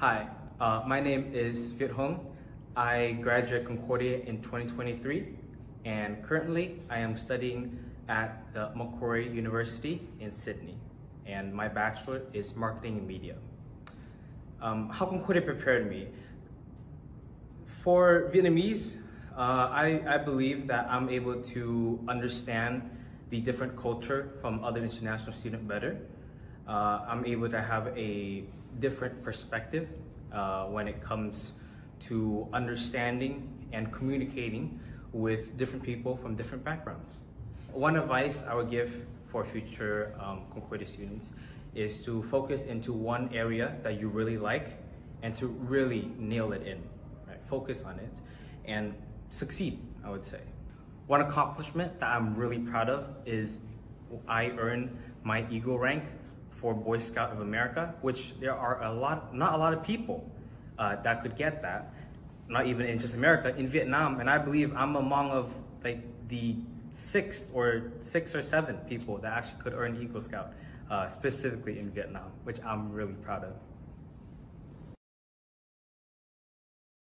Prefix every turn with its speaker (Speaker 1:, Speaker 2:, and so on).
Speaker 1: Hi, uh, my name is Viet Hung. I graduated Concordia in 2023 and currently I am studying at the Macquarie University in Sydney and my bachelor is marketing and media. Um, how Concordia prepared me? For Vietnamese, uh, I, I believe that I'm able to understand the different culture from other international students better. Uh, I'm able to have a different perspective uh, when it comes to understanding and communicating with different people from different backgrounds. One advice I would give for future um, Concordia students is to focus into one area that you really like and to really nail it in, right? Focus on it and succeed, I would say. One accomplishment that I'm really proud of is I earned my Eagle rank for Boy Scout of America, which there are a lot, not a lot of people uh, that could get that, not even in just America, in Vietnam, and I believe I'm among of like the sixth or six or seven people that actually could earn Eagle Scout, uh, specifically in Vietnam, which I'm really proud of.